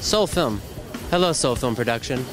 Soul Film. Hello, Soul Film Production.